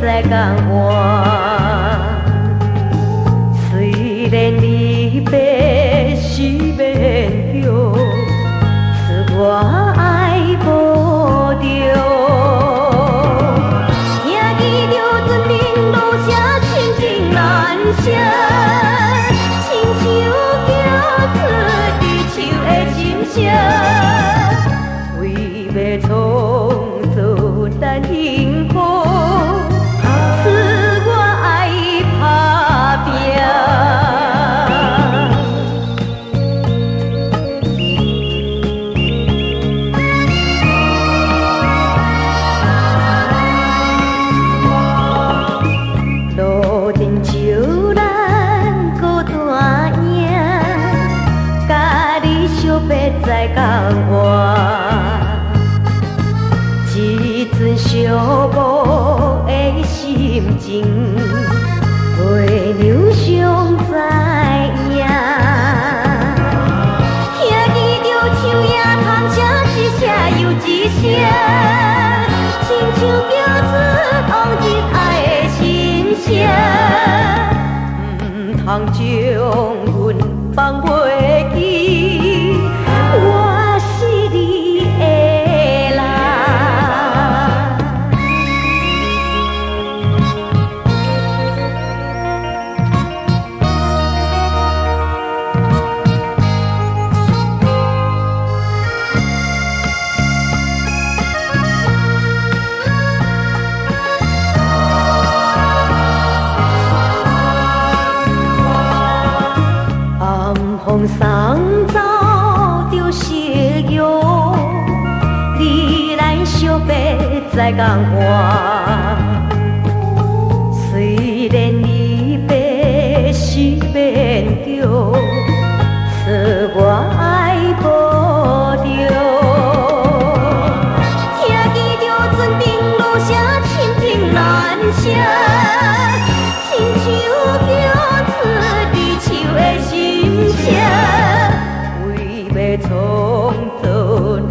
在讲我，虽然你心情，月亮上知影。听见着树叶谈声，一声又一声，亲像叫出往日爱的心声。毋通将阮放袂记，送走着夕阳，你来相别在江岸。虽然离别是悲凉。要从 thôn